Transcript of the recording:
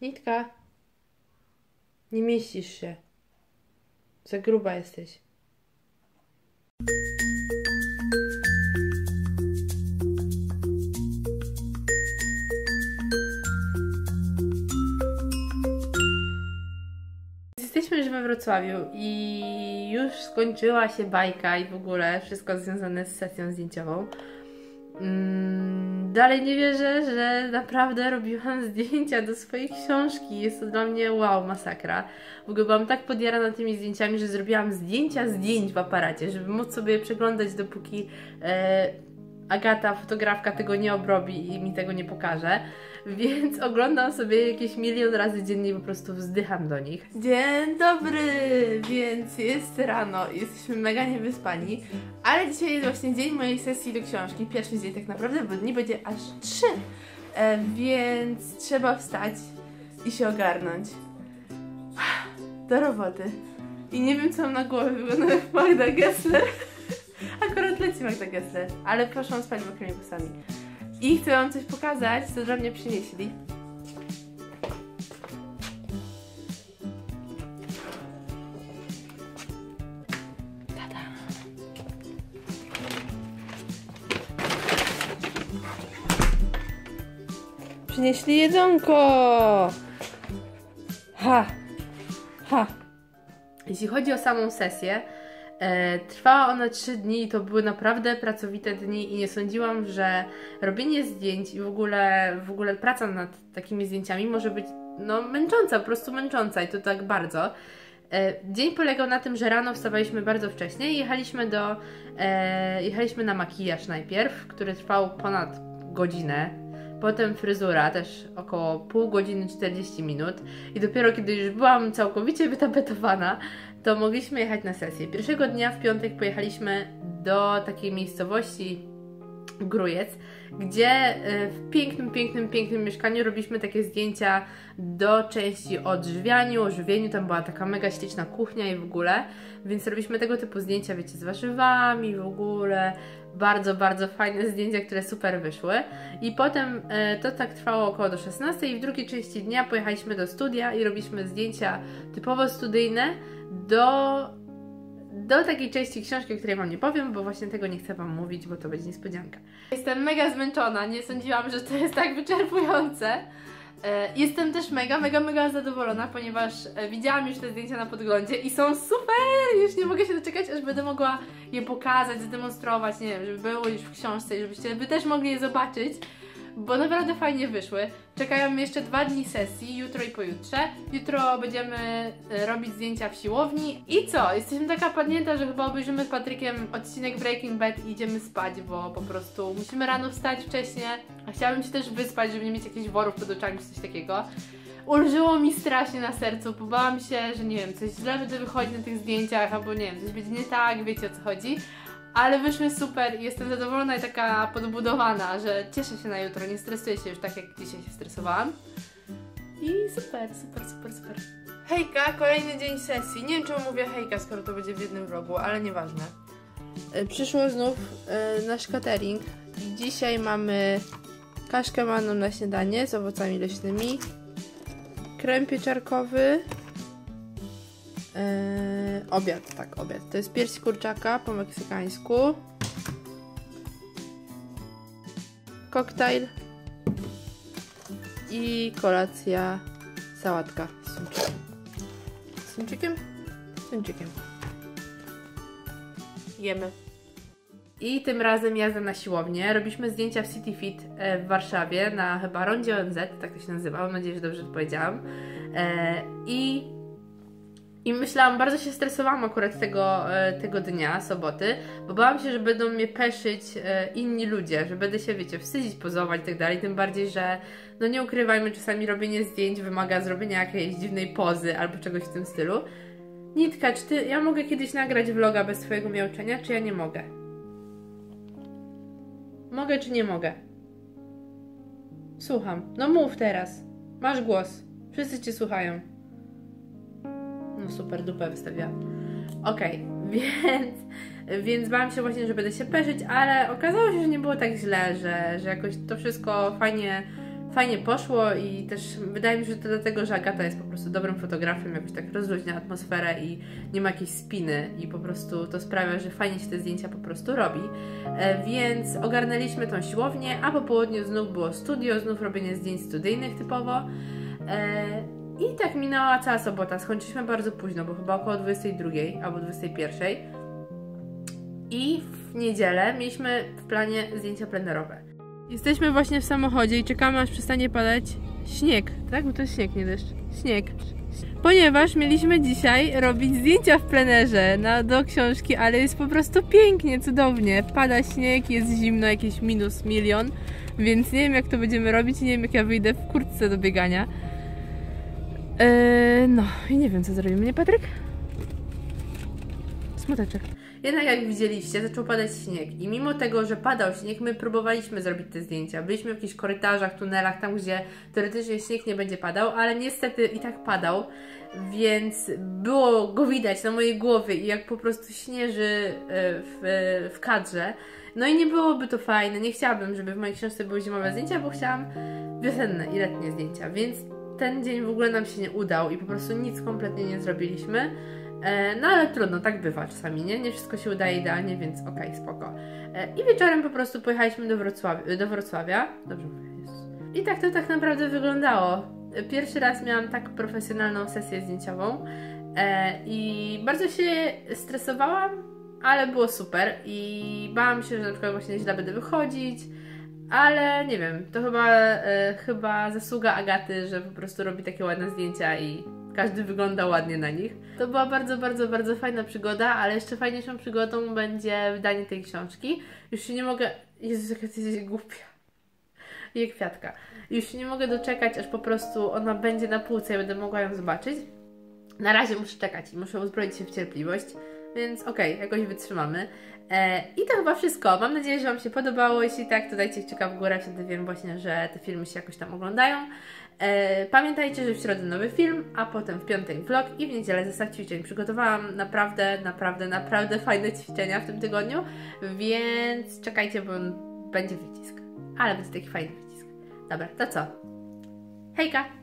Nitka. Nie mieścisz się. Za gruba jesteś. Jesteśmy już we Wrocławiu i już skończyła się bajka i w ogóle wszystko związane z sesją zdjęciową. Mm, dalej nie wierzę, że naprawdę robiłam zdjęcia do swojej książki. Jest to dla mnie wow, masakra. W ogóle byłam tak podjarana tymi zdjęciami, że zrobiłam zdjęcia zdjęć w aparacie, żeby móc sobie je przeglądać, dopóki e, Agata, fotografka, tego nie obrobi i mi tego nie pokaże. Więc oglądam sobie jakieś milion razy dziennie i po prostu wzdycham do nich. Dzień dobry! Więc jest rano, jesteśmy mega niewyspani, ale dzisiaj jest właśnie dzień mojej sesji do książki. Pierwszy dzień tak naprawdę, bo dni będzie aż trzy. E, więc trzeba wstać i się ogarnąć. Do roboty. I nie wiem, co mam na głowie, wyglądam jak Magda Gessler. Akurat leci Magda Gessler, ale poszłam spać mokrymi włosami. I chcę Wam coś pokazać, co dla mnie przynieśli. Przynieśli jedzonko! Ha! Ha! Jeśli chodzi o samą sesję, trwała ona 3 dni i to były naprawdę pracowite dni i nie sądziłam, że robienie zdjęć i w ogóle, w ogóle praca nad takimi zdjęciami może być no, męcząca, po prostu męcząca i to tak bardzo. E, dzień polegał na tym, że rano wstawaliśmy bardzo wcześnie i jechaliśmy do, e, jechaliśmy na makijaż najpierw, który trwał ponad godzinę, potem fryzura też około pół godziny 40 minut i dopiero kiedy już byłam całkowicie wytapetowana, to mogliśmy jechać na sesję. Pierwszego dnia w piątek pojechaliśmy do takiej miejscowości Grujec, gdzie e, w pięknym, pięknym, pięknym mieszkaniu robiliśmy takie zdjęcia do części o drzwianiu, o żywieniu, tam była taka mega śliczna kuchnia i w ogóle, więc robiliśmy tego typu zdjęcia, wiecie, z warzywami w ogóle, bardzo, bardzo fajne zdjęcia, które super wyszły. I potem e, to tak trwało około do 16 i w drugiej części dnia pojechaliśmy do studia i robiliśmy zdjęcia typowo studyjne, do, do takiej części książki, o której Wam nie powiem, bo właśnie tego nie chcę Wam mówić, bo to będzie niespodzianka. Jestem mega zmęczona, nie sądziłam, że to jest tak wyczerpujące. E, jestem też mega, mega, mega zadowolona, ponieważ e, widziałam już te zdjęcia na podglądzie i są super! Już nie mogę się doczekać, aż będę mogła je pokazać, zdemonstrować, nie wiem, żeby było już w książce i żebyście Wy też mogli je zobaczyć bo naprawdę fajnie wyszły. Czekają jeszcze dwa dni sesji, jutro i pojutrze. Jutro będziemy e, robić zdjęcia w siłowni. I co? Jesteśmy taka padnięta, że chyba obejrzymy z Patrykiem odcinek Breaking Bad i idziemy spać, bo po prostu musimy rano wstać wcześniej. A chciałabym się też wyspać, żeby nie mieć jakichś worów pod oczami czy coś takiego. Ulżyło mi strasznie na sercu, bo bałam się, że nie wiem, coś źle będzie wychodzić na tych zdjęciach, albo nie wiem, coś będzie nie tak, wiecie o co chodzi ale wyszły super i jestem zadowolona i taka podbudowana, że cieszę się na jutro, nie stresuję się już tak jak dzisiaj się stresowałam. I super, super, super, super. Hejka, kolejny dzień sesji. Nie wiem czemu mówię hejka, skoro to będzie w jednym vlogu, ale nieważne. E, przyszło znów e, nasz catering. Dzisiaj mamy kaszkę manną na śniadanie z owocami leśnymi, krem pieczarkowy, Yy, obiad, tak, obiad. To jest pierś kurczaka po meksykańsku. Koktajl. I kolacja, sałatka z sumczykiem. Z sumczykiem? Z sumczykiem. Jemy. I tym razem jazda na siłownię. Robiliśmy zdjęcia w City Fit e, w Warszawie na chyba rondzie ONZ, tak to się nazywa. Mam nadzieję, że dobrze to powiedziałam. E, I i myślałam, bardzo się stresowałam akurat tego, e, tego dnia, soboty, bo bałam się, że będą mnie peszyć e, inni ludzie, że będę się, wiecie, wstydzić, pozować i tak dalej. Tym bardziej, że, no nie ukrywajmy, czasami robienie zdjęć wymaga zrobienia jakiejś dziwnej pozy albo czegoś w tym stylu. Nitka, czy ty, ja mogę kiedyś nagrać vloga bez twojego miauczenia, czy ja nie mogę? Mogę czy nie mogę? Słucham. No mów teraz. Masz głos. Wszyscy cię słuchają. Super dupę wystawiła. Okej, okay, więc, więc bałam się właśnie, że będę się peszyć, ale okazało się, że nie było tak źle, że, że jakoś to wszystko fajnie, fajnie poszło i też wydaje mi się, że to dlatego, że Agata jest po prostu dobrym fotografem, jakoś tak rozluźnia atmosferę i nie ma jakiejś spiny i po prostu to sprawia, że fajnie się te zdjęcia po prostu robi. E, więc ogarnęliśmy tą siłownię, a po południu znów było studio, znów robienie zdjęć studyjnych typowo. I tak minęła cała sobota. Skończyliśmy bardzo późno, bo chyba około 22 albo 21. I w niedzielę mieliśmy w planie zdjęcia plenerowe. Jesteśmy właśnie w samochodzie i czekamy aż przestanie padać śnieg, tak? Bo to jest śnieg, nie deszcz. Śnieg. Ponieważ mieliśmy dzisiaj robić zdjęcia w plenerze na, do książki, ale jest po prostu pięknie, cudownie. Pada śnieg, jest zimno, jakieś minus milion, więc nie wiem jak to będziemy robić, nie wiem jak ja wyjdę w kurtce do biegania. Eee, no i nie wiem co zrobimy, nie Patryk? Smuteczek. Jednak jak widzieliście, zaczął padać śnieg i mimo tego, że padał śnieg, my próbowaliśmy zrobić te zdjęcia. Byliśmy w jakichś korytarzach, tunelach, tam gdzie teoretycznie śnieg nie będzie padał, ale niestety i tak padał, więc było go widać na mojej głowie i jak po prostu śnieży e, w, w kadrze. No i nie byłoby to fajne, nie chciałabym, żeby w mojej książce były zimowe zdjęcia, bo chciałam wiosenne i letnie zdjęcia, więc ten dzień w ogóle nam się nie udał i po prostu nic kompletnie nie zrobiliśmy. E, no ale trudno, tak bywa czasami, nie? Nie wszystko się udaje idealnie, więc okej, okay, spoko. E, I wieczorem po prostu pojechaliśmy do Wrocławia. Do Wrocławia. Dobrze mówię, I tak to tak naprawdę wyglądało. Pierwszy raz miałam tak profesjonalną sesję zdjęciową e, i bardzo się stresowałam, ale było super i bałam się, że na przykład właśnie źle będę wychodzić, ale nie wiem, to chyba, chyba zasługa Agaty, że po prostu robi takie ładne zdjęcia i każdy wygląda ładnie na nich. To była bardzo, bardzo, bardzo fajna przygoda, ale jeszcze fajniejszą przygodą będzie wydanie tej książki. Już się nie mogę... Jezus, jaka jesteś głupia. Je kwiatka. Już się nie mogę doczekać, aż po prostu ona będzie na półce i będę mogła ją zobaczyć. Na razie muszę czekać i muszę uzbroić się w cierpliwość, więc okej, okay, jakoś wytrzymamy. E, I to chyba wszystko. Mam nadzieję, że Wam się podobało. Jeśli tak, to dajcie kciuka w górę, wtedy wiem właśnie, że te filmy się jakoś tam oglądają. E, pamiętajcie, że w środę nowy film, a potem w piątek vlog i w niedzielę zestaw ćwiczeń. Przygotowałam naprawdę, naprawdę, naprawdę fajne ćwiczenia w tym tygodniu, więc czekajcie, bo będzie wycisk. Ale będzie taki fajny wycisk. Dobra, to co? Hejka!